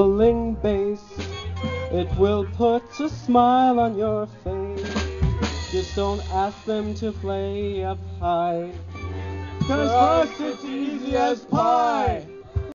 rumbling bass. It will put a smile on your face. Just don't ask them to play up high. Cause for us it's easy as pie.